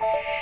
you